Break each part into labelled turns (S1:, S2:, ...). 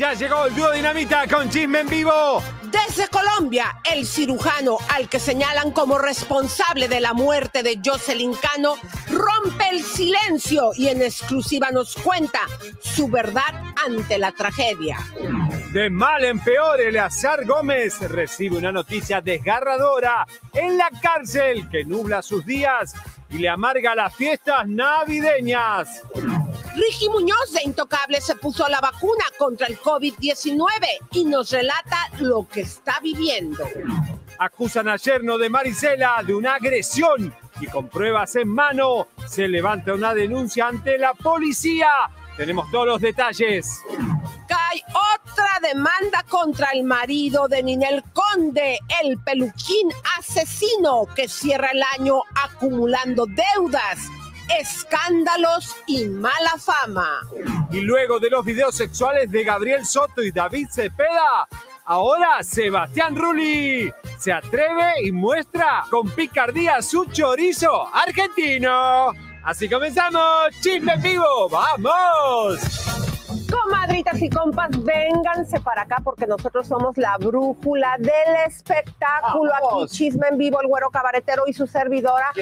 S1: Ya llegó el dúo Dinamita con Chisme en vivo.
S2: Desde Colombia, el cirujano al que señalan como responsable de la muerte de Jocelyn Cano rompe el silencio y en exclusiva nos cuenta su verdad ante la tragedia.
S1: De mal en peor, Eleazar Gómez recibe una noticia desgarradora en la cárcel que nubla sus días y le amarga las fiestas navideñas.
S2: Ricky Muñoz de Intocable se puso la vacuna contra el COVID-19 y nos relata lo que está viviendo.
S1: Acusan a yerno de Marisela de una agresión y con pruebas en mano se levanta una denuncia ante la policía. Tenemos todos los detalles.
S2: Cae otra demanda contra el marido de Ninel Conde, el peluquín asesino que cierra el año acumulando deudas escándalos y mala fama.
S1: Y luego de los videos sexuales de Gabriel Soto y David Cepeda, ahora Sebastián Rulli se atreve y muestra con picardía su chorizo argentino. Así comenzamos, chisme en vivo, ¡vamos!
S2: Comadritas y compas, vénganse para acá porque nosotros somos la brújula del espectáculo. Aquí chisme en vivo, el güero cabaretero y su servidora.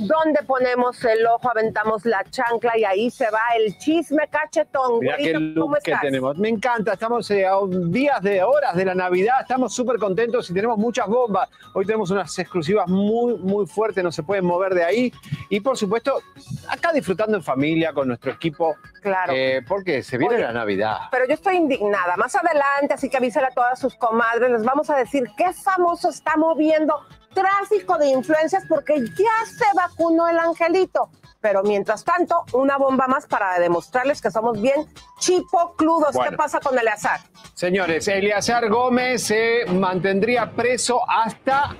S2: Donde ponemos el ojo, aventamos la chancla y ahí se va el chisme cachetón.
S1: Mira qué look que tenemos. Me encanta, estamos eh, a días de horas de la Navidad, estamos súper contentos y tenemos muchas bombas. Hoy tenemos unas exclusivas muy, muy fuertes, no se pueden mover de ahí. Y por supuesto, acá disfrutando en familia con nuestro equipo.
S2: Claro.
S1: Eh, porque se viene la Navidad.
S2: Pero yo estoy indignada. Más adelante, así que avísale a todas sus comadres, les vamos a decir qué famoso está moviendo tráfico de influencias porque ya se vacunó el angelito. Pero mientras tanto, una bomba más para demostrarles que somos bien chipocludos. ¿Qué pasa con Eleazar?
S1: Señores, Eleazar Gómez se mantendría preso hasta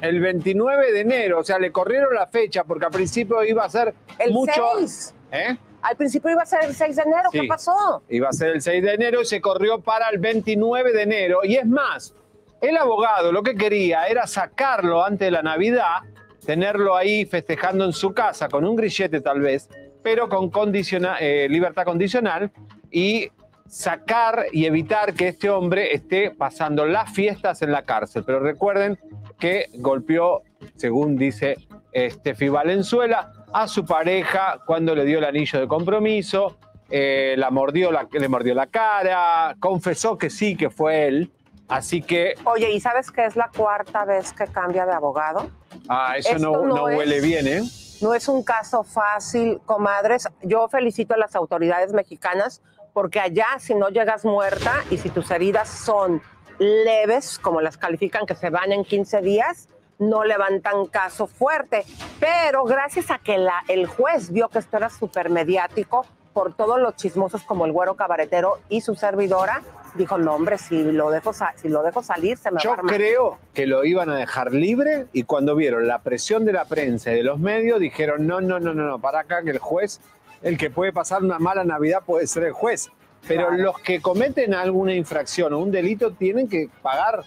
S1: el 29 de enero. O sea, le corrieron la fecha porque al principio iba a ser
S2: el
S1: mucho.
S2: 6.
S1: ¿Eh?
S2: Al principio iba a ser el 6 de enero, ¿qué pasó?
S1: Iba a ser el 6 de enero y se corrió para el 29 de enero. Y es más, el abogado lo que quería era sacarlo antes de la Navidad, tenerlo ahí festejando en su casa, con un grillete tal vez, pero con eh, libertad condicional y sacar y evitar que este hombre esté pasando las fiestas en la cárcel. Pero recuerden que golpeó, según dice Estefi Valenzuela, a su pareja cuando le dio el anillo de compromiso, eh, la mordió la, le mordió la cara, confesó que sí, que fue él. Así que.
S2: Oye, ¿y sabes que es la cuarta vez que cambia de abogado?
S1: Ah, eso no, no, huele bien, ¿eh?
S2: No es un caso fácil, comadres. Yo felicito a las autoridades mexicanas porque allá, si no llegas muerta y si tus heridas son leves, como las califican que se van en 15 días, no levantan caso fuerte. Pero gracias a que la, el juez vio que esto era súper mediático por todos los chismosos como el güero cabaretero y su servidora, dijo, no hombre, si lo dejo, si lo dejo salir se me
S1: Yo
S2: va a
S1: creo que lo iban a dejar libre y cuando vieron la presión de la prensa y de los medios dijeron, no, no, no, no, no, para acá que el juez, el que puede pasar una mala Navidad puede ser el juez. Pero los que cometen alguna infracción o un delito tienen que pagar.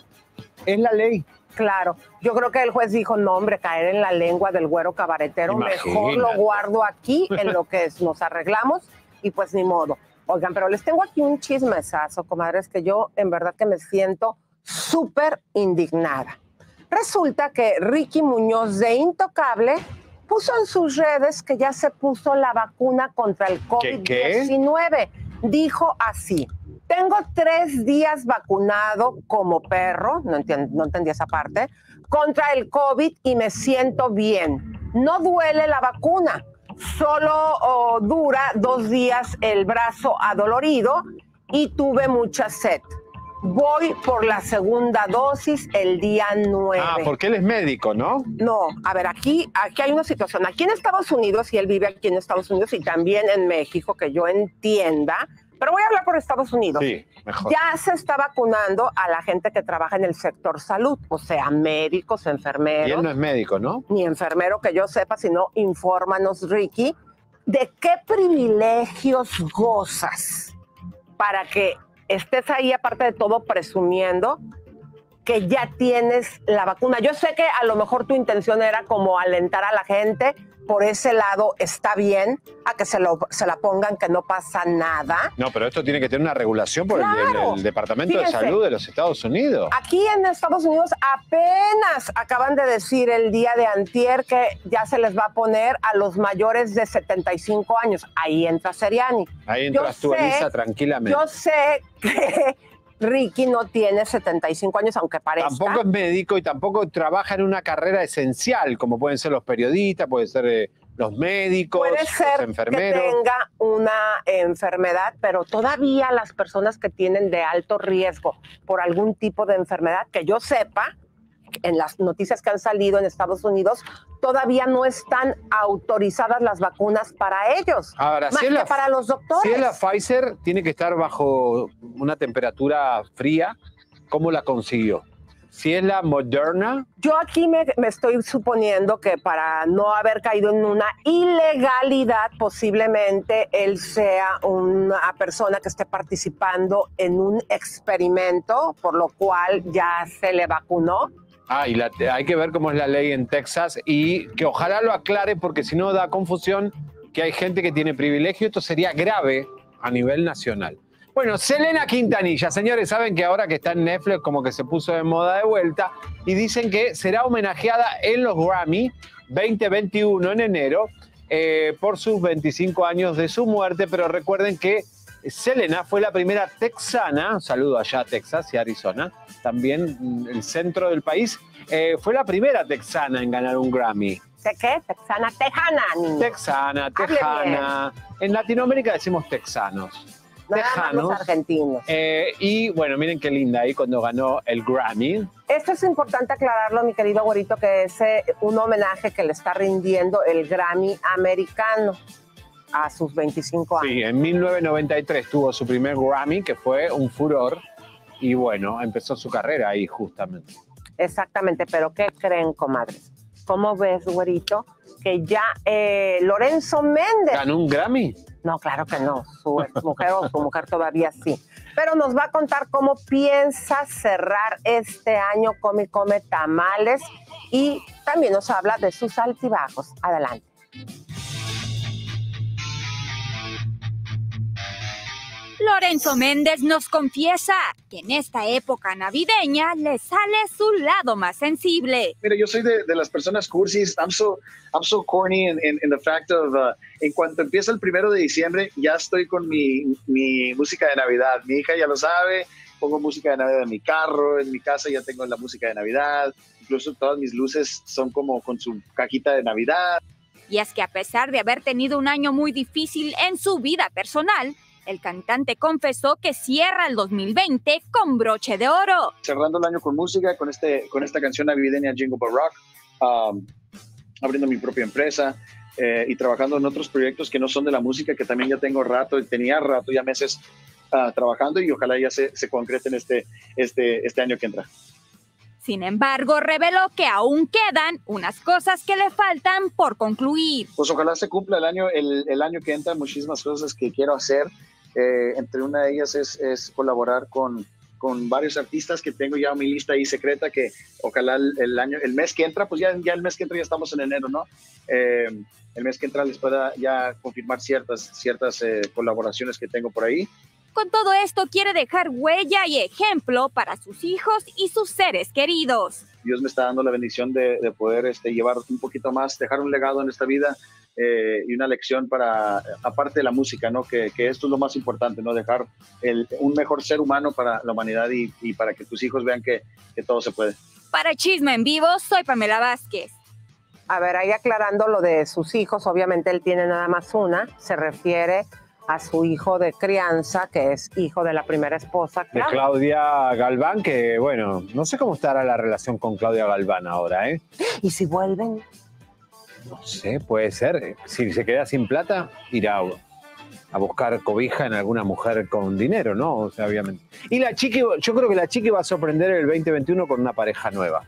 S1: Es la ley.
S2: Claro, yo creo que el juez dijo, no hombre, caer en la lengua del güero cabaretero, mejor lo guardo aquí en lo que nos arreglamos y pues ni modo. Oigan, pero les tengo aquí un chismesazo, comadres, que yo en verdad que me siento súper indignada. Resulta que Ricky Muñoz de Intocable puso en sus redes que ya se puso la vacuna contra el COVID-19. Dijo así, tengo tres días vacunado como perro, no, no entendí esa parte, contra el COVID y me siento bien. No duele la vacuna, solo oh, dura dos días el brazo adolorido y tuve mucha sed. Voy por la segunda dosis el día 9.
S1: Ah, porque él es médico, ¿no?
S2: No, a ver, aquí, aquí hay una situación. Aquí en Estados Unidos, y él vive aquí en Estados Unidos y también en México, que yo entienda, pero voy a hablar por Estados Unidos.
S1: Sí, mejor.
S2: Ya se está vacunando a la gente que trabaja en el sector salud, o sea, médicos, enfermeros.
S1: Y él no es médico, ¿no?
S2: Ni enfermero que yo sepa, sino infórmanos, Ricky, de qué privilegios gozas para que estés ahí, aparte de todo, presumiendo que ya tienes la vacuna. Yo sé que a lo mejor tu intención era como alentar a la gente por ese lado está bien, a que se, lo, se la pongan que no pasa nada.
S1: No, pero esto tiene que tener una regulación por el, Departamento de Salud de los Estados Unidos.
S2: Aquí en Estados Unidos apenas acaban de decir el día de antier que ya se les va a poner a los mayores de 75 años. Ahí entra Seriani.
S1: Ahí entra tú, tranquilamente.
S2: Yo sé que Ricky no tiene 75 años, aunque parezca.
S1: Tampoco es médico y tampoco trabaja en una carrera esencial, como pueden ser los periodistas, pueden ser eh, los médicos,
S2: Puede ser
S1: los enfermeros.
S2: que tenga una enfermedad, pero todavía las personas que tienen de alto riesgo por algún tipo de enfermedad, que yo sepa, en las noticias que han salido en Estados Unidos, todavía no están autorizadas las vacunas para ellos.
S1: Ahora, si es
S2: para los doctores.
S1: Si es la Pfizer, tiene que estar bajo una temperatura fría. ¿Cómo la consiguió? Si es la Moderna.
S2: Yo aquí me, estoy suponiendo que para no haber caído en una ilegalidad, posiblemente él sea una persona que esté participando en un experimento, por lo cual ya se le vacunó
S1: Ah, y hay que ver cómo es la ley en Texas y que ojalá lo aclare porque si no da confusión que hay gente que tiene privilegio. Esto sería grave a nivel nacional. Bueno, Selena Quintanilla, señores, saben que ahora que está en Netflix como que se puso de moda de vuelta y dicen que será homenajeada en los Grammy 2021 en enero eh, por sus 25 años de su muerte, pero recuerden que Selena fue la primera texana, saludo allá a Texas y Arizona, también mm, el centro del país, eh, fue la primera texana en ganar un Grammy.
S2: ¿De qué? Texana, tejana, niña.
S1: Texana, tejana. En Latinoamérica decimos texanos.
S2: tejanos. argentinos.
S1: Eh, y bueno, miren qué linda ahí cuando ganó el Grammy.
S2: Esto es importante aclararlo, mi querido güerito, que es eh, un homenaje que le está rindiendo el Grammy americano a sus 25 años.
S1: Sí, en 1993 tuvo su primer Grammy, que fue un furor, y bueno, empezó su carrera ahí justamente.
S2: Exactamente, pero ¿qué creen, comadres? ¿Cómo ves, güerito? Que ya eh, Lorenzo Méndez...
S1: ¿Ganó un Grammy?
S2: No, claro que no, su mujer o su mujer todavía sí. Pero nos va a contar cómo piensa cerrar este año Come Come Tamales y también nos habla de sus altibajos. Adelante.
S3: Lorenzo Méndez nos confiesa que en esta época navideña le sale su lado más sensible.
S4: Mira, yo soy de, las personas cursis. I'm so, I'm so corny in, in, the fact of, uh, en cuanto empieza el primero de diciembre, ya estoy con mi, mi música de Navidad. Mi hija ya lo sabe, pongo música de Navidad en mi carro, en mi casa ya tengo la música de Navidad. Incluso todas mis luces son como con su cajita de Navidad.
S3: Y es que a pesar de haber tenido un año muy difícil en su vida personal, el cantante confesó que cierra el 2020 con broche de oro.
S4: Cerrando el año con música, con, este, con esta canción navideña Jingle Bell Rock, um, abriendo mi propia empresa eh, y trabajando en otros proyectos que no son de la música, que también ya tengo rato, y tenía rato, ya meses uh, trabajando y ojalá ya se, se concreten este, este, este año que entra.
S3: Sin embargo, reveló que aún quedan unas cosas que le faltan por concluir.
S4: Pues ojalá se cumpla el año, el, el año que entra, muchísimas cosas que quiero hacer. Eh, entre una de ellas es, colaborar con, con, varios artistas que tengo ya mi lista ahí secreta que ojalá el, año, el mes que entra, pues ya, ya el mes que entra ya estamos en enero, ¿no? Eh, el mes que entra les pueda ya confirmar ciertas, ciertas eh, colaboraciones que tengo por ahí.
S3: Con todo esto quiere dejar huella y ejemplo para sus hijos y sus seres queridos.
S4: Dios me está dando la bendición de, de poder este, llevar un poquito más, dejar un legado en esta vida eh, y una lección para, aparte de la música, ¿no? Que, que, esto es lo más importante, ¿no? Dejar el, un mejor ser humano para la humanidad y, y para que tus hijos vean que, que, todo se puede.
S3: Para Chisme en Vivo, soy Pamela Vázquez.
S2: A ver, ahí aclarando lo de sus hijos, obviamente él tiene nada más una, se refiere a su hijo de crianza, que es hijo de la primera esposa.
S1: De Claudia Galván, que bueno, no sé cómo estará la relación con Claudia Galván ahora, ¿eh?
S2: ¿Y si vuelven?
S1: No sé, puede ser. Si se queda sin plata, irá a buscar cobija en alguna mujer con dinero, ¿no? O sea, obviamente. Y la chica, yo creo que la chica va a sorprender el 2021 con una pareja nueva.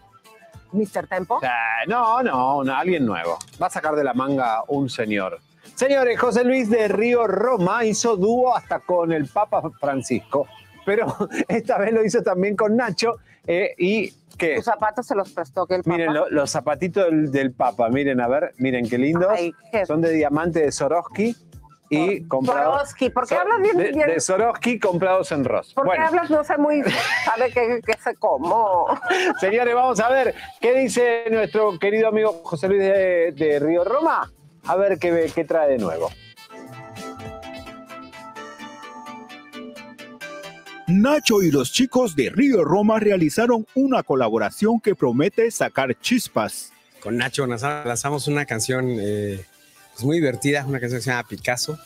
S2: ¿Mr. Tempo?
S1: no, no, alguien nuevo. Va a sacar de la manga un señor. Señores, José Luis de Río Roma hizo dúo hasta con el Papa Francisco, pero esta vez lo hizo también con Nacho Eh, y ¿Qué?
S2: Tus zapatos se los prestó que el
S1: Miren, los zapatitos del, Papa, miren, a ver, miren qué lindos. Son de diamante de Swarovski y comprados.
S2: Swarovski, ¿por qué hablas bien?
S1: De, de Swarovski comprados en Ross.
S2: ¿Por qué hablas? No sé muy. sabe qué, se como.
S1: Señores, vamos a ver qué dice nuestro querido amigo José Luis de, Río Roma. A ver qué, qué trae de nuevo.
S5: Nacho y los chicos de Río Roma realizaron una colaboración que promete sacar chispas.
S6: Con Nacho lanzamos una canción eh, pues muy divertida, una canción que se llama Picasso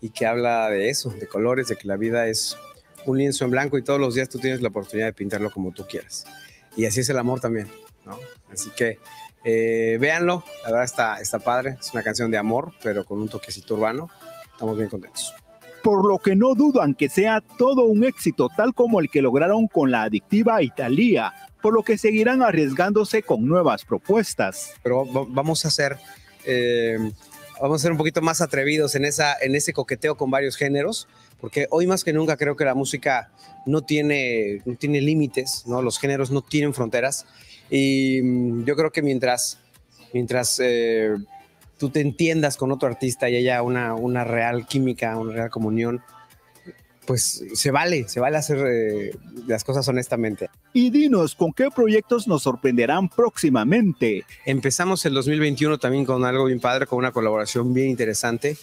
S6: y que habla de eso, de colores, de que la vida es un lienzo en blanco y todos los días tú tienes la oportunidad de pintarlo como tú quieras. Y así es el amor también, ¿no? Así que eh, véanlo, la verdad está, está padre, es una canción de amor, pero con un toquecito urbano. Estamos bien contentos
S5: por lo que no dudan que sea todo un éxito tal como el que lograron con la adictiva Italia, por lo que seguirán arriesgándose con nuevas propuestas.
S6: Pero vamos a hacer... Eh, vamos a ser un poquito más atrevidos en, esa, en ese coqueteo con varios géneros, porque hoy más que nunca creo que la música no tiene, no tiene límites, ¿no? los géneros no tienen fronteras, y mm, yo creo que mientras, mientras eh, tú te entiendas con otro artista y haya una, una real química, una real comunión, pues se vale, se vale hacer eh, las cosas honestamente.
S5: Y dinos, ¿con qué proyectos nos sorprenderán próximamente?
S6: Empezamos el 2021 también con algo bien padre, con una colaboración bien interesante.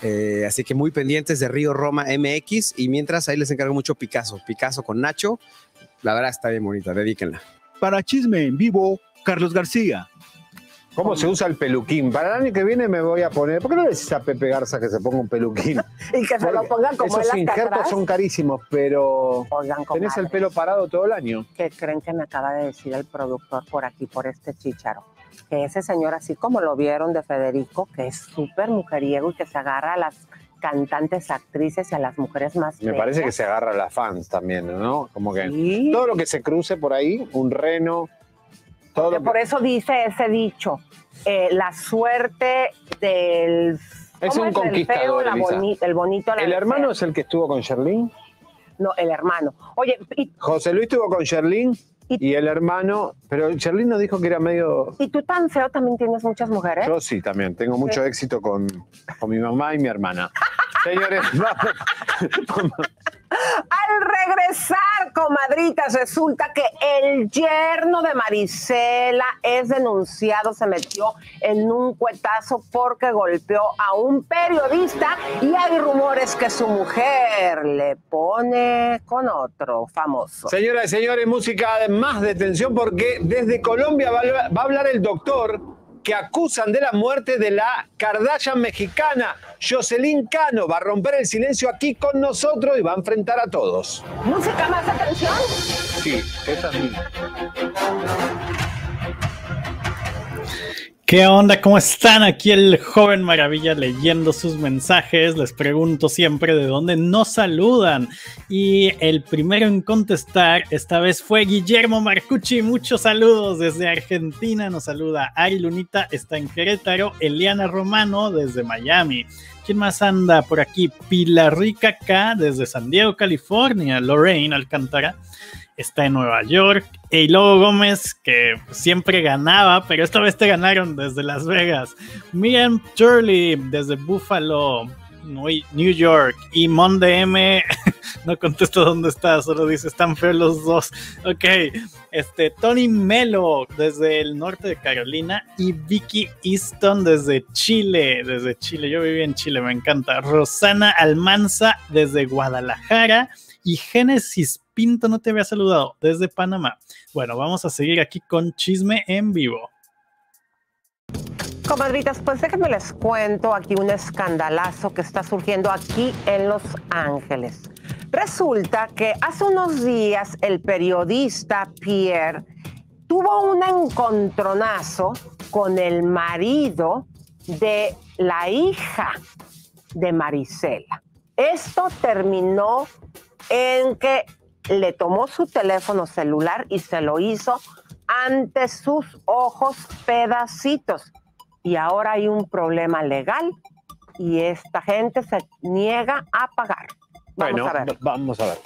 S6: Eh, así que muy pendientes de Río Roma MX y mientras ahí les encargo mucho Picasso, Picasso con Nacho, la verdad está bien bonita, dedíquenla.
S5: Para Chisme en Vivo, Carlos García.
S1: ¿Cómo se usa el peluquín? Para el año que viene me voy a poner. ¿Por qué no le decís a Pepe Garza que se ponga un peluquín?
S2: y que se lo pongan como
S1: Esos injertos son carísimos, pero Oigan, tenés el pelo parado todo el año.
S2: ¿Qué creen que me acaba de decir el productor por aquí, por este chicharo? Que ese señor, así como lo vieron de Federico, que es súper mujeriego y que se agarra a las cantantes, actrices y a las mujeres más
S1: Me parece que se agarra a las fans también, ¿no? Como que todo lo que se cruce por ahí, un reno,
S2: por eso dice ese dicho, eh, la suerte del...
S1: Es un conquistador,
S2: el, el bonito.
S1: ¿El hermano es el que estuvo con Sherlyn?
S2: No, el hermano. Oye,
S1: José Luis estuvo con Sherlyn y, el hermano, pero Sherlyn nos dijo que era medio...
S2: ¿Y tú tan feo también tienes muchas mujeres?
S1: Yo sí, también. Tengo mucho éxito con, con mi mamá y mi hermana. Señores, vamos.
S2: Al regresar, comadritas, resulta que el yerno de Marisela es denunciado, se metió en un cuetazo porque golpeó a un periodista y hay rumores que su mujer le pone con otro famoso.
S1: Señoras y señores, música de más detención porque desde Colombia va a hablar el doctor que acusan de la muerte de la Kardashian mexicana. Jocelyn Cano va a romper el silencio aquí con nosotros y va a enfrentar a todos.
S2: ¿Música más atención?
S1: Sí, esa misma.
S7: ¿Qué onda? ¿Cómo están? Aquí el joven maravilla leyendo sus mensajes. Les pregunto siempre de dónde nos saludan. Y el primero en contestar esta vez fue Guillermo Marcucci. Muchos saludos desde Argentina. Nos saluda Ari Lunita, está en Querétaro. Eliana Romano desde Miami. ¿Quién más anda por aquí? Pilar Rica K desde San Diego, California. Lorraine Alcántara está en Nueva York. Y Lobo Gómez, que siempre ganaba, pero esta vez te ganaron desde Las Vegas. Miriam Turley desde Buffalo, New York. Y Monde M, no contesto dónde está, solo dice, están feos los dos. Ok, este, Tony Melo desde el norte de Carolina. Y Vicky Easton desde Chile, desde Chile. Yo viví en Chile, me encanta. Rosana Almanza desde Guadalajara. Y Génesis Pinto no te había saludado desde Panamá. Bueno, vamos a seguir aquí con Chisme en vivo.
S2: Comadritas, pues déjenme les cuento aquí un escandalazo que está surgiendo aquí en Los Ángeles. Resulta que hace unos días el periodista Pierre tuvo un encontronazo con el marido de la hija de Marisela. Esto terminó en que le tomó su teléfono celular y se lo hizo ante sus ojos pedacitos. Y ahora hay un problema legal y esta gente se niega a pagar.
S1: Vamos a ver. Vamos a ver.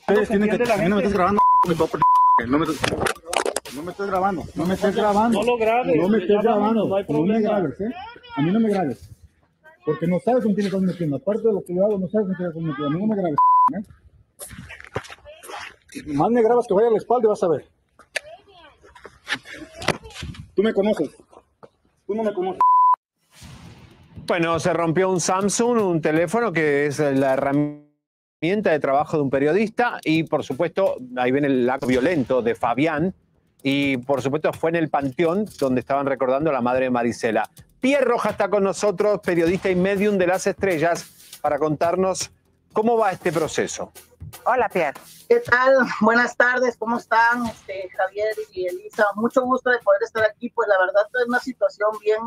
S8: Ustedes tienen que... A mí no me estás grabando, no me estás... No me estés grabando, no me estés grabando.
S9: No lo grabes.
S8: No me estés grabando.
S9: No hay
S8: No me grabes, ¿eh? A mí no me grabes. Porque no sabes con quién estás metiendo. Aparte de lo que hago, no sabes con quién estás metiendo. No me grabes, ¿eh? Más me grabas que vaya a la espalda y vas a ver. Tú me conoces. Tú no me conoces.
S1: Bueno, se rompió un Samsung, un teléfono que es la herramienta de trabajo de un periodista y por supuesto ahí viene el acto violento de Fabián y por supuesto fue en el Panteón donde estaban recordando a la madre de Marisela. Pierre Roja está con nosotros, periodista y medium de las estrellas, para contarnos cómo va este proceso.
S2: Hola, Pierre.
S10: ¿Qué tal? Buenas tardes, ¿cómo están? Este, Javier y Elisa, mucho gusto de poder estar aquí. Pues la verdad es una situación bien,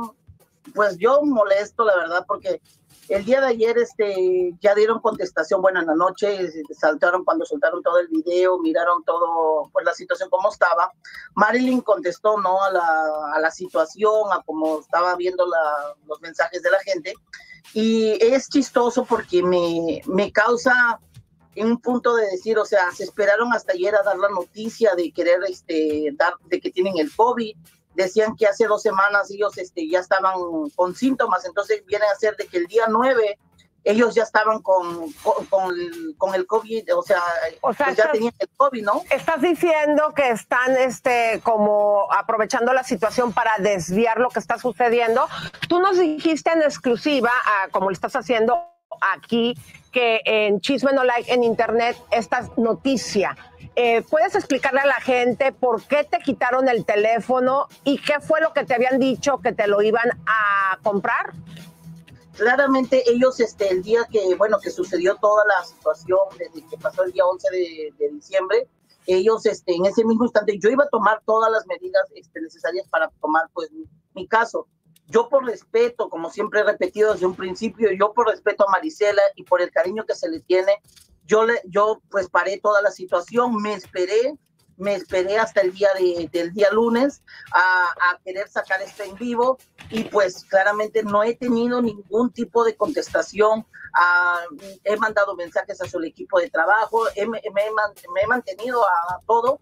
S10: pues yo molesto, la verdad, porque el día de ayer este, ya dieron contestación, bueno, en la noche saltaron cuando soltaron todo el video, miraron todo, pues la situación como estaba. Marilyn contestó, ¿no? A la, a la situación, a cómo estaba viendo la- los mensajes de la gente. Y es chistoso porque me, me causa en un punto de decir, o sea, se esperaron hasta ayer a dar la noticia de querer este, dar, de que tienen el COVID. Decían que hace dos semanas ellos este, ya estaban con síntomas, entonces viene a ser de que el día 9 ellos ya estaban con, con, con el, con el COVID, o sea,
S2: O sea,
S10: pues ya
S2: estás-
S10: tenían el COVID, ¿no?
S2: Estás diciendo que están este como aprovechando la situación para desviar lo que está sucediendo. Tú nos dijiste en exclusiva, ah, como lo estás haciendo aquí, en Chisme No Like en internet esta es noticia. Eh, ¿Puedes explicarle a la gente por qué te quitaron el teléfono y qué fue lo que te habían dicho que te lo iban a comprar?
S10: claramente ellos este el día que bueno que sucedió toda la situación desde que pasó el día 11 de, diciembre ellos este en ese mismo instante yo iba a tomar todas las medidas este, necesarias para tomar pues mi caso yo por respeto como siempre he repetido desde un principio yo por respeto a Marisela y por el cariño que se le tiene yo le yo pues paré toda la situación me esperé me esperé hasta el día de- del día lunes a, a querer sacar esto en vivo y pues claramente no he tenido ningún tipo de contestación. Ah, he mandado mensajes a su equipo de trabajo, he- me, me he mantenido a todo.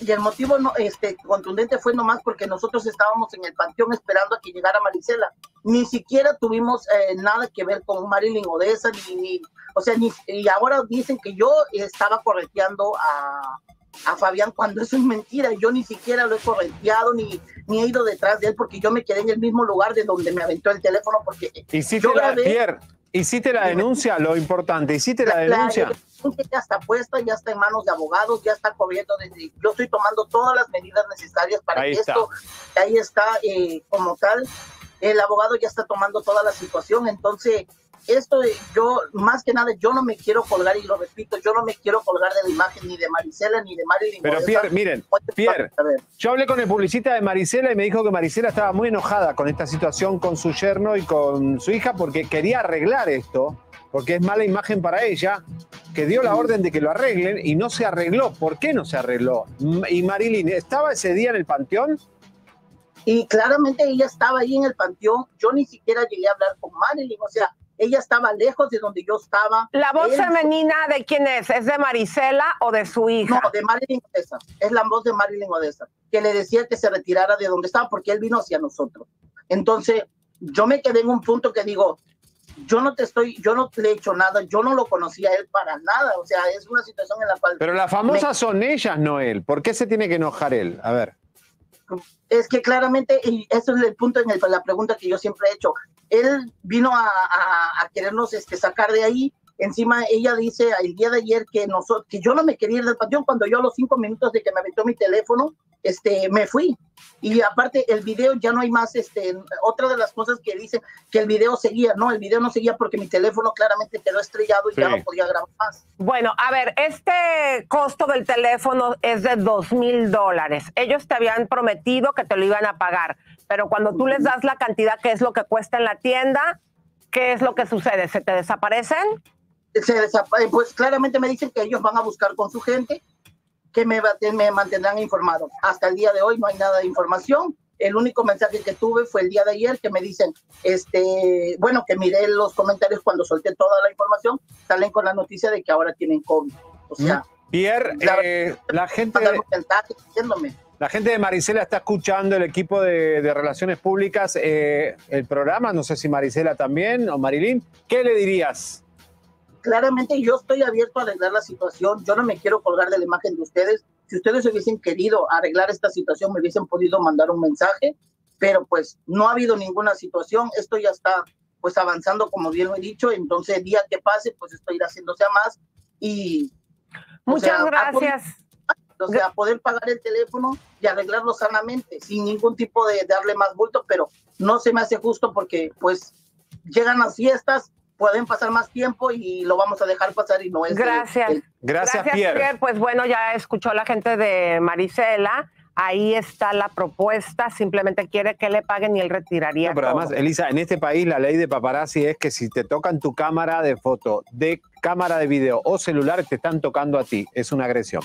S10: Y el motivo no, este, contundente fue nomás porque nosotros estábamos en el panteón esperando a que llegara Marisela. Ni siquiera tuvimos eh, nada que ver con Marilyn Odessa, ni, ni- o sea, ni, y ahora dicen que yo estaba correteando a, a Fabián cuando eso es mentira. Yo ni siquiera lo he correteado ni, ni he ido detrás de él porque yo me quedé en el mismo lugar de donde me aventó el teléfono porque
S1: Hiciste
S10: yo
S1: la,
S10: grabé-
S1: Pierre, hiciste la denuncia, lo importante, hiciste la denuncia.
S10: Denuncia ya está puesta, ya está en manos de abogados, ya está corriendo desde, yo estoy tomando todas las medidas necesarias para
S1: Ahí
S10: que
S1: está.
S10: esto, ahí está eh, como tal, el abogado ya está tomando toda la situación, entonces esto eh, yo, más que nada, yo no me quiero colgar, y lo repito, yo no me quiero colgar de la imagen ni de Marisela ni de Marilyn.
S1: Pero
S10: Odessa.
S1: Pierre, miren, Pierre, yo hablé con el publicista de Marisela y me dijo que Marisela estaba muy enojada con esta situación con su yerno y con su hija porque quería arreglar esto, porque es mala imagen para ella, que dio la orden de que lo arreglen y no se arregló. ¿Por qué no se arregló? Y Marilyn, ¿estaba ese día en el panteón?
S10: Y claramente ella estaba ahí en el panteón, yo ni siquiera llegué a hablar con Marilyn, o sea, ella estaba lejos de donde yo estaba.
S2: ¿La voz
S10: Él-
S2: femenina de quién es? ¿Es de Marisela o de su hija?
S10: No, de Marilyn Odessa. Es la voz de Marilyn Odessa, que le decía que se retirara de donde estaba porque él vino hacia nosotros. Entonces, yo me quedé en un punto que digo, yo no te estoy, yo no le he hecho nada, yo no lo conocía a él para nada. O sea, es una situación en la cual.
S1: Pero las famosas son ellas, no él. ¿Por qué se tiene que enojar él? A ver.
S10: es que claramente, y eso es el punto en el- la pregunta que yo siempre he hecho, él vino a, a- a querernos este, sacar de ahí, encima ella dice el día de ayer que, nosotros, que yo no me quería ir del panteón, cuando yo a los cinco minutos de que me aventó mi teléfono, este, me fui. Y aparte el video ya no hay más, este, otra de las cosas que dicen que el video seguía, no, el video no seguía porque mi teléfono claramente quedó estrellado y ya
S2: Sí.
S10: no podía grabar más.
S2: Bueno, a ver, este costo del teléfono es de dos mil dólares. Ellos te habían prometido que te lo iban a pagar, pero cuando tú les das la cantidad que es lo que cuesta en la tienda, ¿qué es lo que sucede? ¿Se te desaparecen?
S10: se desapa- eh, pues claramente me dicen que ellos van a buscar con su gente, que me, me mantendrán informado. Hasta el día de hoy no hay nada de información. El único mensaje que tuve fue el día de ayer que me dicen, este, bueno, que miré los comentarios cuando solté toda la información, salen con la noticia de que ahora tienen COVID. O sea,
S1: Pierre, eh, la gente... La gente de Marisela está escuchando el equipo de, Relaciones Públicas, eh, el programa, no sé si Marisela también o Marilyn. ¿Qué le dirías?
S10: Claramente yo estoy abierto a arreglar la situación, yo no me quiero colgar de la imagen de ustedes. Si ustedes hubiesen querido arreglar esta situación, me hubiesen podido mandar un mensaje, pero pues no ha habido ninguna situación, esto ya está pues avanzando como bien lo he dicho, entonces día que pase pues esto irá haciéndose a más y...
S2: Muchas gracias.
S10: O sea, poder pagar el teléfono y arreglarlo sanamente, sin ningún tipo de darle más bulto, pero no se me hace justo porque pues llegan las fiestas, pueden pasar más tiempo y lo vamos a dejar pasar y no es...
S2: Gracias.
S1: Gracias, Pierre.
S2: Pues bueno, ya escuchó la gente de Marisela. Ahí está la propuesta, simplemente quiere que le paguen y él retiraría.
S1: pero además, Elisa, en este país la ley de paparazzi es que si te tocan tu cámara de foto, de cámara de video o celular, te están tocando a ti. Es una agresión.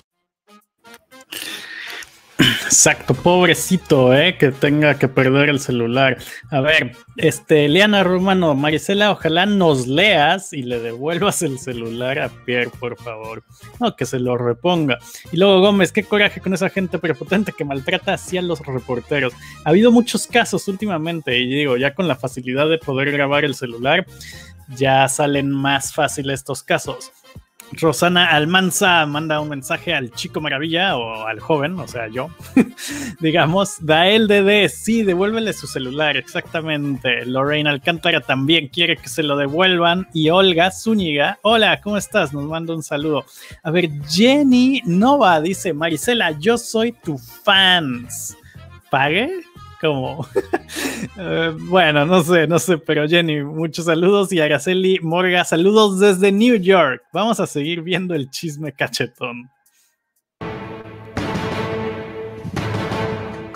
S7: Exacto, pobrecito, ¿eh? Que tenga que perder el celular. A ver, este, Liana Romano, Marisela, ojalá nos leas y le devuelvas el celular a Pierre, por favor. No, que se lo reponga. Y luego Gómez, qué coraje con esa gente prepotente que maltrata así a los reporteros. Ha habido muchos casos últimamente, y digo, ya con la facilidad de poder grabar el celular, ya salen más fáciles estos casos. Rosana Almanza manda un mensaje al chico maravilla o al joven, o sea, yo, digamos, da el DD, sí, devuélvele su celular, exactamente. Lorraine Alcántara también quiere que se lo devuelvan. Y Olga Zúñiga, hola, ¿cómo estás? Nos manda un saludo. A ver, Jenny Nova dice, Marisela, yo soy tu fans. ¿Pague? Como, eh, bueno, no sé, no sé, pero Jenny, muchos saludos y Araceli Morga, saludos desde New York. Vamos a seguir viendo el chisme cachetón.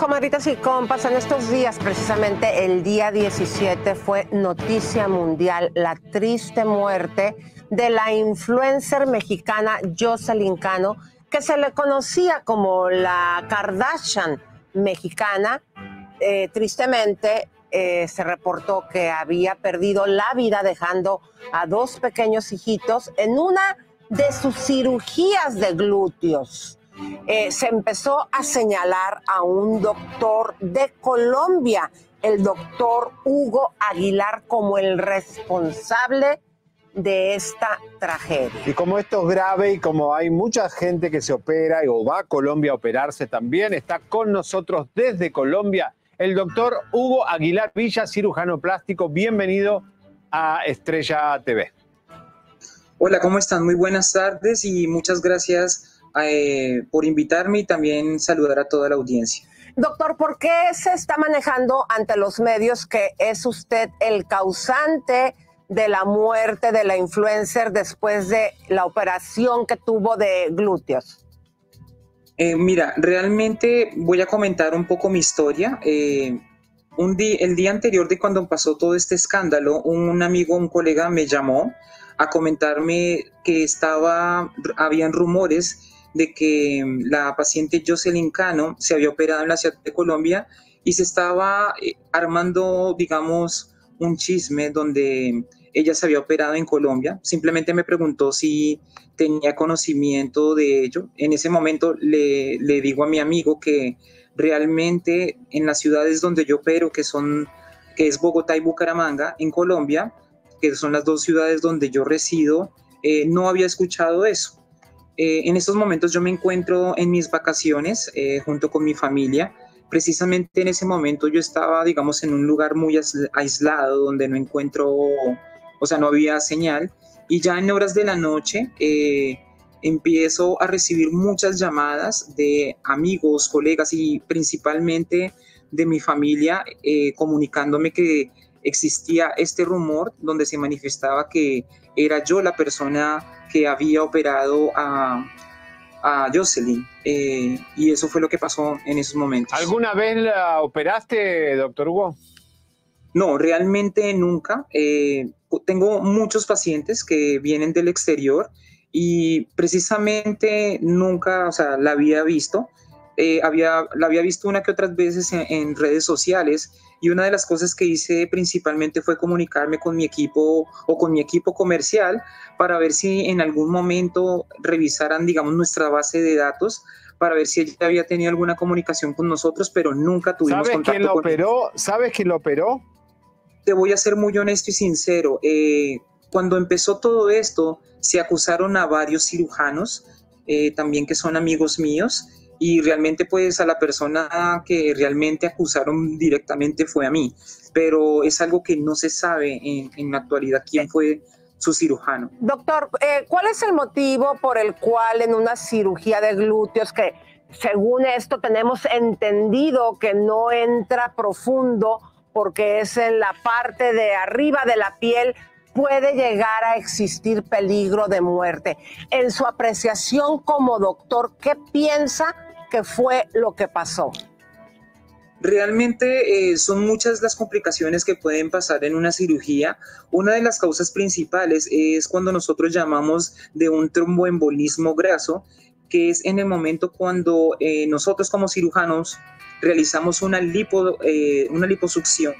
S2: Comadritas y compas, en estos días, precisamente el día 17, fue noticia mundial la triste muerte de la influencer mexicana Jocelyn Cano, que se le conocía como la Kardashian mexicana, eh, tristemente eh, se reportó que había perdido la vida dejando a dos pequeños hijitos en una de sus cirugías de glúteos. Eh, se empezó a señalar a un doctor de Colombia, el doctor Hugo Aguilar, como el responsable de esta tragedia.
S1: Y como esto es grave y como hay mucha gente que se opera o va a Colombia a operarse también, está con nosotros desde Colombia el doctor Hugo Aguilar Villa, cirujano plástico. Bienvenido a Estrella TV.
S9: Hola, ¿cómo están? Muy buenas tardes y muchas gracias eh, por invitarme y también saludar a toda la audiencia.
S2: Doctor, ¿por qué se está manejando ante los medios que es usted el causante de la muerte de la influencer después de la operación que tuvo de glúteos?
S9: Eh, mira, realmente voy a comentar un poco mi historia. Eh, un día, el día anterior de cuando pasó todo este escándalo, un amigo, un colega me llamó a comentarme que estaba, habían rumores de que la paciente Jocelyn Cano se había operado en la ciudad de Colombia y se estaba eh, armando, digamos, un chisme donde ella se había operado en Colombia. Simplemente me preguntó si tenía conocimiento de ello. En ese momento le, digo a mi amigo que realmente en las ciudades donde yo opero, que son que es Bogotá y Bucaramanga, en Colombia, que son las dos ciudades donde yo resido, eh, no había escuchado eso. Eh, en estos momentos yo me encuentro en mis vacaciones eh, junto con mi familia. Precisamente en ese momento yo estaba, digamos, en un lugar muy aislado donde no encuentro, o sea, no había señal y ya en horas de la noche eh, empiezo a recibir muchas llamadas de amigos, colegas y principalmente de mi familia eh, comunicándome que existía este rumor donde se manifestaba que era yo la persona que había operado a, a Jocelyn. Eh, y eso fue lo que pasó en esos momentos.
S1: ¿Alguna vez la operaste, doctor Hugo?
S9: No, realmente nunca. Eh, tengo muchos pacientes que vienen del exterior y precisamente nunca, o sea, la había visto. Eh, había, la había visto una que otras veces en, redes sociales y una de las cosas que hice principalmente fue comunicarme con mi equipo o con mi equipo comercial para ver si en algún momento revisaran, digamos, nuestra base de datos para ver si ella había tenido alguna comunicación con nosotros, pero nunca tuvimos
S1: ¿Sabes quién lo operó? ¿Sabes quién lo operó?
S9: Te voy a ser muy honesto y sincero. Eh, cuando empezó todo esto, se acusaron a varios cirujanos, eh, también que son amigos míos, y realmente pues a la persona que realmente acusaron directamente fue a mí, pero es algo que no se sabe en, la actualidad quién fue su cirujano.
S2: Doctor, eh, ¿cuál es el motivo por el cual en una cirugía de glúteos que según esto tenemos entendido que no entra profundo porque es en la parte de arriba de la piel, puede llegar a existir peligro de muerte. En su apreciación como doctor, ¿qué piensa que fue lo que pasó?
S9: Realmente eh, son muchas las complicaciones que pueden pasar en una cirugía. Una de las causas principales es cuando nosotros llamamos de un tromboembolismo graso, que es en el momento cuando eh, nosotros como cirujanos realizamos una, lipo, eh, una liposucción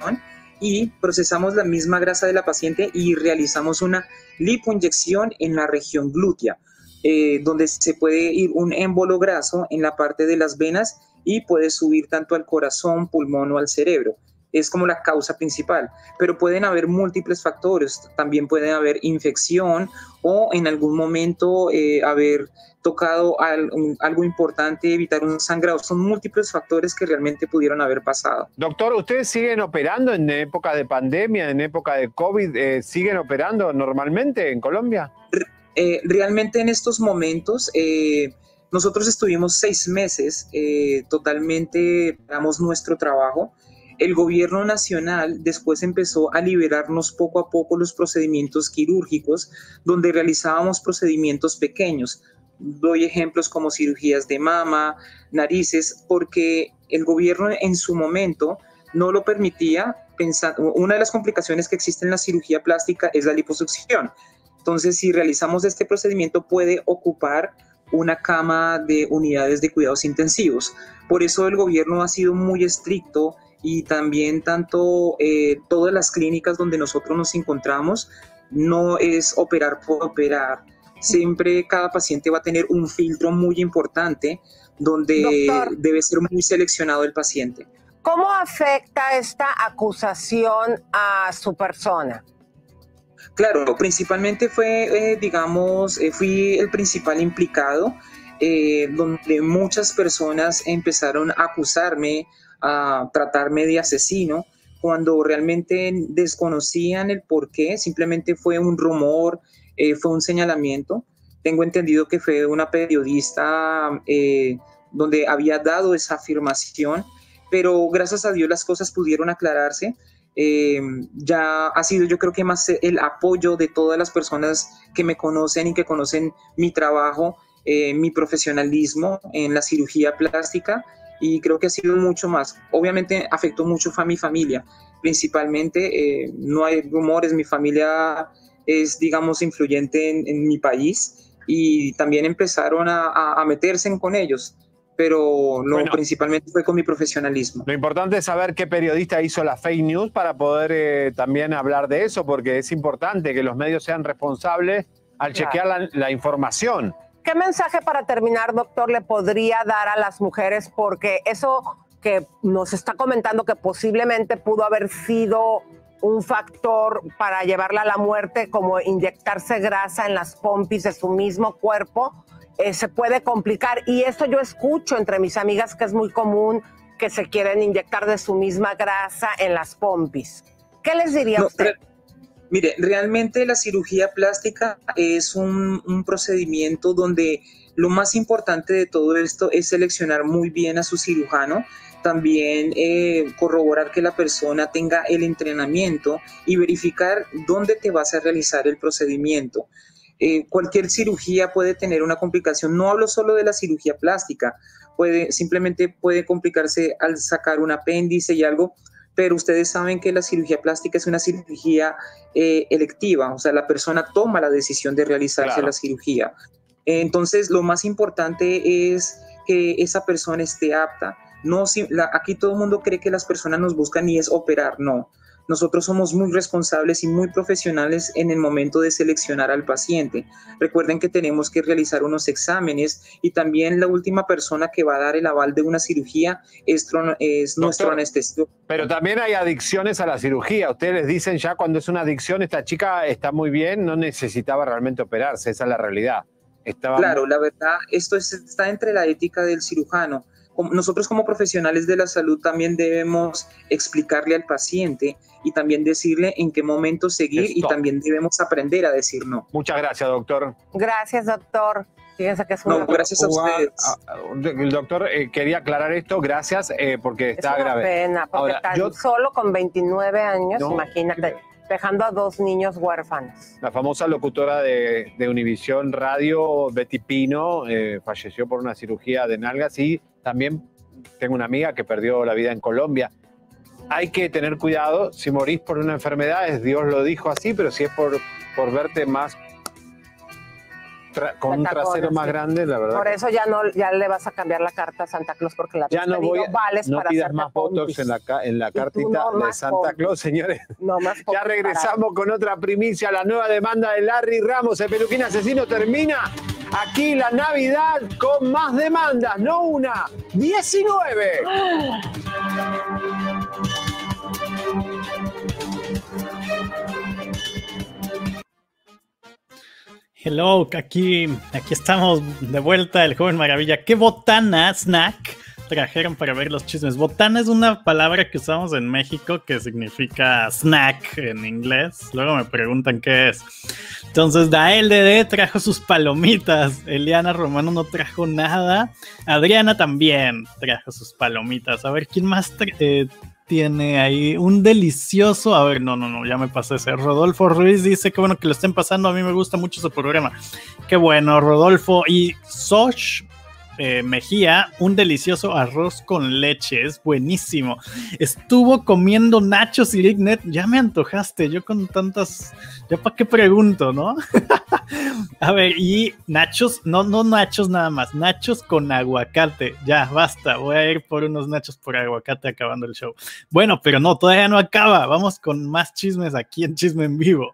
S9: y procesamos la misma grasa de la paciente y realizamos una lipoinyección en la región glútea, donde se puede ir un émbolo graso en la parte de las venas y puede subir tanto al corazón, pulmón o al cerebro. Es como la causa principal, pero pueden haber múltiples factores. También puede haber infección o en algún momento eh, haber tocado algo importante, evitar un sangrado. Son múltiples factores que realmente pudieron haber pasado.
S1: Doctor, ¿ustedes siguen operando en época de pandemia, en época de COVID? Eh, ¿Siguen operando normalmente en Colombia?
S9: Eh, realmente en estos momentos nosotros estuvimos seis meses eh, totalmente, damos nuestro trabajo. El gobierno nacional después empezó a liberarnos poco a poco los procedimientos quirúrgicos, donde realizábamos procedimientos pequeños. Doy ejemplos como cirugías de mama, narices, porque el gobierno en su momento no lo permitía. Pensar, una de las complicaciones que existe en la cirugía plástica es la liposucción. Entonces, si realizamos este procedimiento puede ocupar una cama de unidades de cuidados intensivos. Por eso el gobierno ha sido muy estricto y también tanto eh, todas las clínicas donde nosotros nos encontramos no es operar por operar. Siempre cada paciente va a tener un filtro muy importante donde debe ser muy seleccionado el paciente.
S2: ¿Cómo afecta esta acusación a su persona?
S9: Claro, principalmente fue, eh, digamos, eh, fui el principal implicado, eh, donde muchas personas empezaron a acusarme, a tratarme de asesino, cuando realmente desconocían el por qué, simplemente fue un rumor, fue un señalamiento. Tengo entendido que fue una periodista donde había dado esa afirmación, pero gracias a Dios las cosas pudieron aclararse eh, ya ha sido yo creo que más el apoyo de todas las personas que me conocen y que conocen mi trabajo, eh, mi profesionalismo en la cirugía plástica y creo que ha sido mucho más. Obviamente afectó mucho a mi familia, principalmente, eh, no hay rumores, mi familia es, digamos, influyente en, mi país y también empezaron a, a meterse con ellos pero lo principalmente fue con mi profesionalismo.
S1: Lo importante es saber qué periodista hizo la fake news para poder eh, también hablar de eso, porque es importante que los medios sean responsables al chequear la, información.
S2: ¿Qué mensaje para terminar, doctor, le podría dar a las mujeres? Porque eso que nos está comentando que posiblemente pudo haber sido un factor para llevarla a la muerte, como inyectarse grasa en las pompis de su mismo cuerpo, eh, se puede complicar. Y esto yo escucho entre mis amigas que es muy común que se quieren inyectar de su misma grasa en las pompis. ¿Qué les diría usted?
S9: Mire, realmente la cirugía plástica es un, procedimiento donde lo más importante de todo esto es seleccionar muy bien a su cirujano, también eh, corroborar que la persona tenga el entrenamiento y verificar dónde te vas a realizar el procedimiento. Eh, cualquier cirugía puede tener una complicación. No hablo solo de la cirugía plástica, simplemente puede complicarse al sacar un apéndice y algo, pero ustedes saben que la cirugía plástica es una cirugía eh, electiva, o sea, la persona toma la decisión de realizarse la cirugía. Entonces, lo más importante es que esa persona esté apta No, aquí todo el mundo cree que las personas nos buscan y es operar, no. Nosotros somos muy responsables y muy profesionales en el momento de seleccionar al paciente. Recuerden que tenemos que realizar unos exámenes y también la última persona que va a dar el aval de una cirugía es, nuestro anestesista.
S1: Pero también hay adicciones a la cirugía. Ustedes les dicen ya cuando es una adicción, esta chica está muy bien, no necesitaba realmente operarse, esa es la realidad.
S9: claro, la verdad, esto está entre la ética del cirujano nosotros como profesionales de la salud también debemos explicarle al paciente y también decirle en qué momento seguir y también debemos aprender a decir no.
S1: Muchas gracias, doctor.
S2: Gracias, doctor. Fíjense que es
S9: No, gracias a ustedes.
S1: El doctor eh, quería aclarar esto, gracias, eh, porque está
S2: es una
S1: grave.
S2: pena, porque yo... solo con 29 años, imagínate, dejando a dos niños huérfanos.
S1: La famosa locutora de, de Univisión Radio, Betty Pino, eh, falleció por una cirugía de nalgas y también tengo una amiga que perdió la vida en Colombia. Hay que tener cuidado, si morís por una enfermedad, es Dios lo dijo así, pero si es por, por verte más con un trasero más grande, la verdad.
S2: Por eso ya no ya le vas a cambiar la carta a Santa Claus porque la
S1: ya no voy, vales no pidas más fotos en la, en la cartita de Santa Claus, señores.
S2: No más
S1: ya regresamos con otra primicia, la nueva demanda de Larry Ramos, el peluquín asesino termina Aquí la Navidad con más demandas, no una, 19.
S7: Hello, aquí, aquí estamos de vuelta, el joven maravilla. ¿Qué botana, snack? trajeron para ver los chismes. Botana es una palabra que usamos en México que significa snack en inglés. Luego me preguntan qué es. Entonces, Dael DD trajo sus palomitas. Eliana Romano no trajo nada. Adriana también trajo sus palomitas. A ver, ¿quién más eh, tiene ahí? Un delicioso. A ver, no, no, no, ya me pasé ese. Rodolfo Ruiz dice que bueno que lo estén pasando. A mí me gusta mucho su programa. Qué bueno, Rodolfo. Y Soch eh, Mejía un delicioso arroz con leche, es buenísimo. Estuvo comiendo nachos y Ignet, ya me antojaste, yo con tantas, ya para qué pregunto, ¿no? a ver, y nachos, no, no nachos nada más, nachos con aguacate, ya, basta, voy a ir por unos nachos por aguacate acabando el show. Bueno, pero no, todavía no acaba, vamos con más chismes aquí en Chisme en Vivo.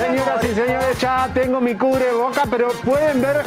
S1: Señoras y señores, ya tengo mi cubre boca, pero pueden ver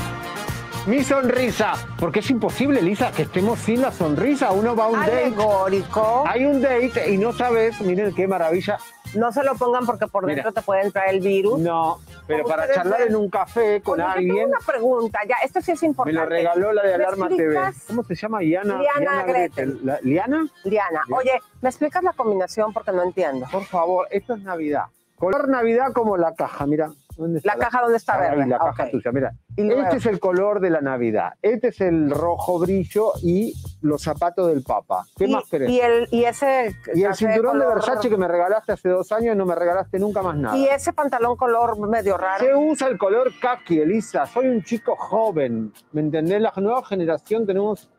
S1: mi sonrisa. Porque es imposible, Lisa, que estemos sin la sonrisa. Uno va a un
S2: Alegórico.
S1: date. Hay un date y no sabes, miren qué maravilla.
S2: No se lo pongan porque por dentro te puede entrar el virus.
S1: No, pero para charlar en un café con alguien.
S2: una pregunta, ya, esto sí es importante.
S1: Me lo regaló la de Alarma TV. ¿Cómo se llama? Liana.
S2: Liana, Gretel.
S1: ¿Liana?
S2: Liana. Oye, ¿me explicas la combinación porque no entiendo?
S1: Por favor, esto es Navidad. Color Navidad como la caja, mira.
S2: la, caja donde está verde.
S1: la caja tuya, mira. Este es el color de la Navidad. Este es el rojo brillo y los zapatos del Papa. ¿Qué más querés?
S2: Y, el, y ese.
S1: Y el cinturón de Versace que me regalaste hace dos años y no me regalaste nunca más nada.
S2: Y ese pantalón color medio raro.
S1: Se usa el color kaki, Elisa. Soy un chico joven. ¿Me entendés? La nueva generación tenemos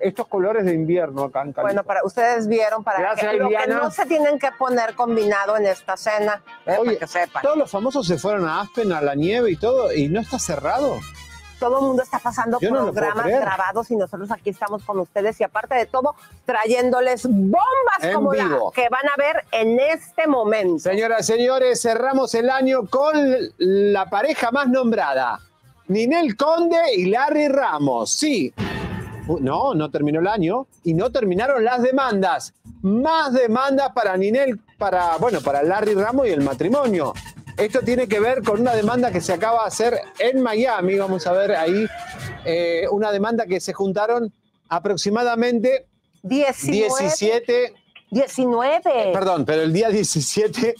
S1: estos colores de invierno acá en Cali.
S2: Bueno, para ustedes vieron para que, lo que no se tienen que poner combinado en esta cena, ¿eh? Oye, que sepan.
S1: Todos los famosos se fueron a Aspen, a la nieve y todo, y no está cerrado.
S2: Todo el mundo está pasando programas grabados y nosotros aquí estamos con ustedes y aparte de todo, trayéndoles bombas como la que van a ver en este momento.
S1: Señoras y señores, cerramos el año con la pareja más nombrada. Ninel Conde y Larry Ramos. Sí, no, no terminó el año y no terminaron las demandas. Más demandas para Ninel, para, bueno, para Larry Ramos y el matrimonio. Esto tiene que ver con una demanda que se acaba de hacer en Miami. Vamos a ver ahí eh, una demanda que se juntaron aproximadamente 17
S2: 19.
S1: perdón, pero el día 17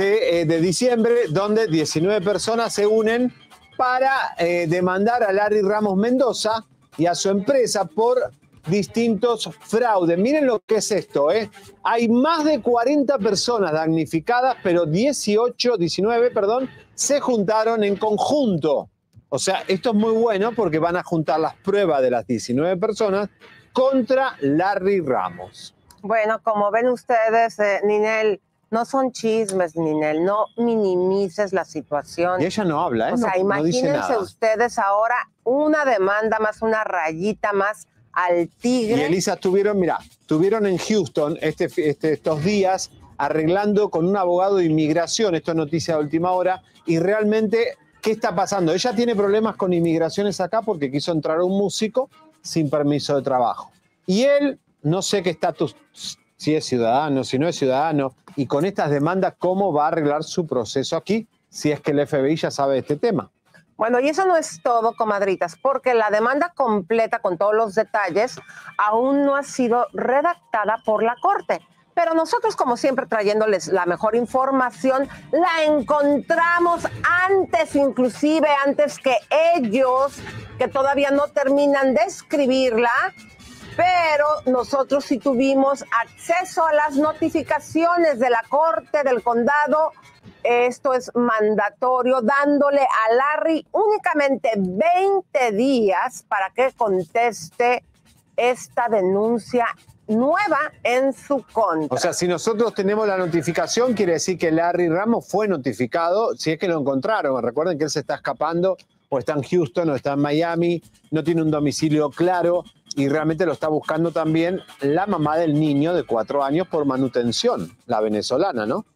S1: eh, de diciembre, donde 19 personas se unen para eh, demandar a Larry Ramos Mendoza y a su empresa por distintos fraudes. Miren lo que es esto, ¿eh? Hay más de 40 personas damnificadas, pero 18, 19, perdón, se juntaron en conjunto. O sea, esto es muy bueno porque van a juntar las pruebas de las 19 personas contra Larry Ramos.
S2: Bueno, como ven ustedes, eh, Ninel, no son chismes, Ninel, no minimices la situación.
S1: Y ella no habla, ¿eh?
S2: O sea, imagínense ustedes ahora una demanda más, una rayita más al tigre.
S1: Y Elisa, tuvieron, mira, tuvieron en Houston este, este, estos días arreglando con un abogado de inmigración, esto es noticia de última hora, y realmente, ¿qué está pasando? Ella tiene problemas con inmigraciones acá porque quiso entrar un músico sin permiso de trabajo. Y él, no sé qué estatus, si es ciudadano, si no es ciudadano, y con estas demandas, ¿cómo va a arreglar su proceso aquí si es que el FBI ya sabe de este tema?
S2: Bueno, y eso no es todo, comadritas, porque la demanda completa con todos los detalles aún no ha sido redactada por la Corte. Pero nosotros, como siempre, trayéndoles la mejor información, la encontramos antes, inclusive antes que ellos, que todavía no terminan de escribirla, pero nosotros sí tuvimos acceso a las notificaciones de la Corte del Condado. Esto es mandatorio, dándole a Larry únicamente 20 días para que conteste esta denuncia nueva en su contra.
S1: O sea, si nosotros tenemos la notificación, quiere decir que Larry Ramos fue notificado, si es que lo encontraron. Recuerden que él se está escapando, o está en Houston, o está en Miami, no tiene un domicilio claro, y realmente lo está buscando también la mamá del niño de cuatro años por manutención, la venezolana, ¿no?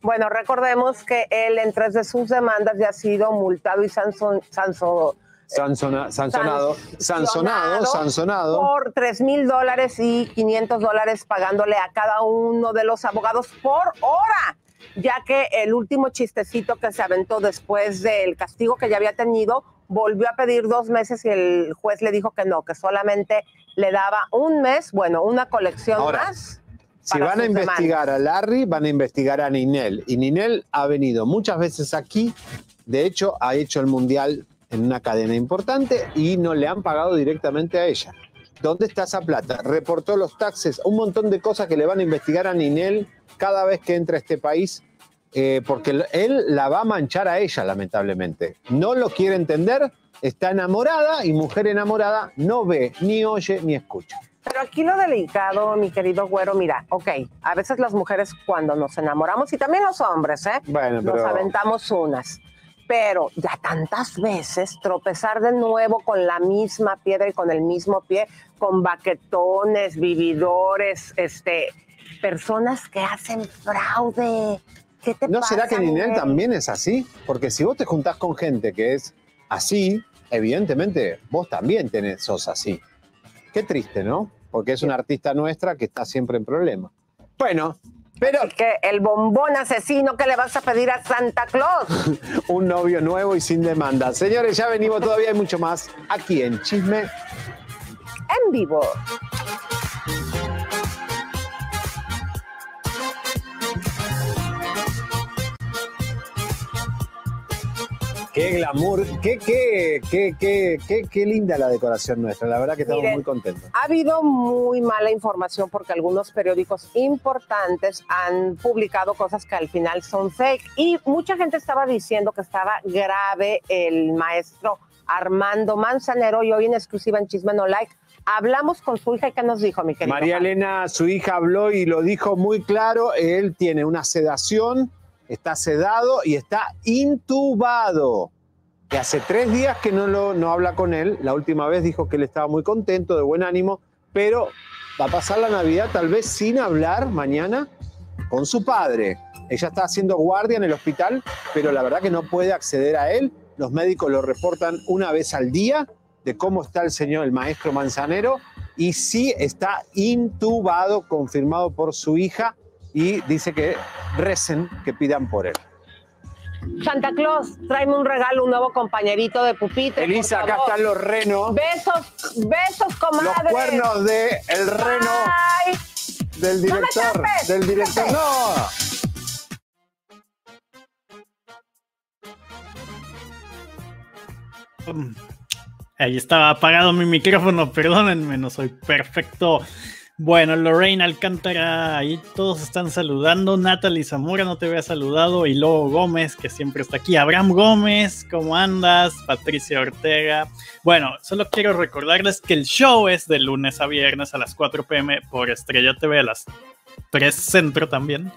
S2: Bueno, recordemos que él en tres de sus demandas ya ha sido multado y sanson, sanso,
S1: Sansona, sancionado, sancionado, sancionado.
S2: Por 3 mil dólares y 500 dólares pagándole a cada uno de los abogados por hora, ya que el último chistecito que se aventó después del castigo que ya había tenido, volvió a pedir dos meses y el juez le dijo que no, que solamente le daba un mes, bueno, una colección más.
S1: Si van a investigar a Larry, van a investigar a Ninel. Y Ninel ha venido muchas veces aquí. De hecho, ha hecho el Mundial en una cadena importante y no le han pagado directamente a ella. ¿Dónde está esa plata? Reportó los taxes, un montón de cosas que le van a investigar a Ninel cada vez que entra a este país, eh, porque él la va a manchar a ella, lamentablemente. No lo quiere entender, está enamorada y mujer enamorada no ve, ni oye, ni escucha.
S2: Pero aquí lo delicado, mi querido güero, mira, ok, a veces las mujeres cuando nos enamoramos, y también los hombres, ¿eh?
S1: Bueno,
S2: Nos aventamos unas. Pero ya tantas veces tropezar de nuevo con la misma piedra y con el mismo pie, con baquetones, vividores, este, personas que hacen fraude. ¿Qué te
S1: ¿No
S2: pasa?
S1: será que Ninel también es así? Porque si vos te juntás con gente que es así, evidentemente vos también tenés, sos así. Qué triste, ¿no? Porque es una artista nuestra que está siempre en problemas. Bueno, pero
S2: Así que el bombón asesino que le vas a pedir a Santa Claus.
S1: un novio nuevo y sin demanda. Señores, ya venimos, todavía hay mucho más aquí en Chisme.
S2: en vivo.
S1: Qué glamour, qué, qué, qué, qué, qué, qué linda la decoración nuestra. La verdad que estamos
S2: Miren,
S1: muy contentos.
S2: Ha habido muy mala información porque algunos periódicos importantes han publicado cosas que al final son fake y mucha gente estaba diciendo que estaba grave el maestro Armando Manzanero y hoy en exclusiva en Chisme No Like hablamos con su hija y ¿qué nos dijo mi querida?
S1: María Elena, su hija, habló y lo dijo muy claro. Él tiene una sedación, está sedado y está intubado. Que hace tres días que no, no habla con él. La última vez dijo que él estaba muy contento, de buen ánimo, pero va a pasar la Navidad tal vez sin hablar mañana con su padre. Ella está haciendo guardia en el hospital, pero la verdad que no puede acceder a él. Los médicos lo reportan una vez al día de cómo está el señor, el maestro Manzanero, y sí está intubado, confirmado por su hija, y dice que recen, que pidan por él.
S2: Santa Claus, tráeme un regalo, un nuevo compañerito de pupitre.
S1: Elisa, acá están los renos,
S2: Besos, besos, comadre.
S1: los cuernos de el reno
S2: Bye.
S1: del
S2: No me
S1: director, del director. No.
S7: Ahí estaba apagado mi micrófono, perdónenme, no soy perfecto. Bueno, Lorraine Alcántara, ahí todos están saludando. Natalie Zamora no te había saludado. Y Lobo Gómez, que siempre está aquí. Abraham Gómez, ¿cómo andas? Patricia Ortega. Bueno, solo quiero recordarles que el show es de lunes a viernes a las 4 pm por Estrella TV a las 3 Centro también.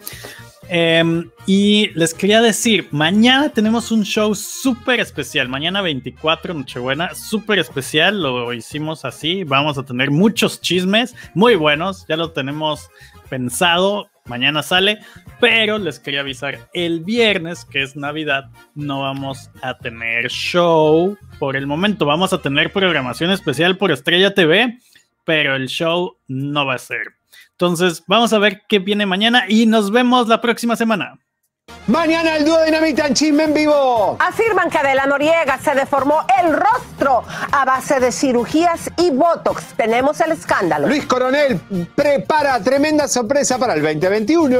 S7: Em, y les quería decir, mañana tenemos un show súper especial. Mañana 24, Nochebuena, súper especial. Lo hicimos así. Vamos a tener muchos chismes muy buenos. Ya lo tenemos pensado. Mañana sale. Pero les quería avisar, el viernes, que es Navidad, no vamos a tener show por el momento. Vamos a tener programación especial por Estrella TV. Pero el show no va a ser. Entonces, vamos a ver qué viene mañana y nos vemos la próxima semana.
S1: Mañana el dúo Dinamita en Chisme en vivo.
S2: Afirman que Adela Noriega se deformó el rostro a base de cirugías y botox. Tenemos el escándalo.
S1: Luis Coronel prepara tremenda sorpresa para el 2021.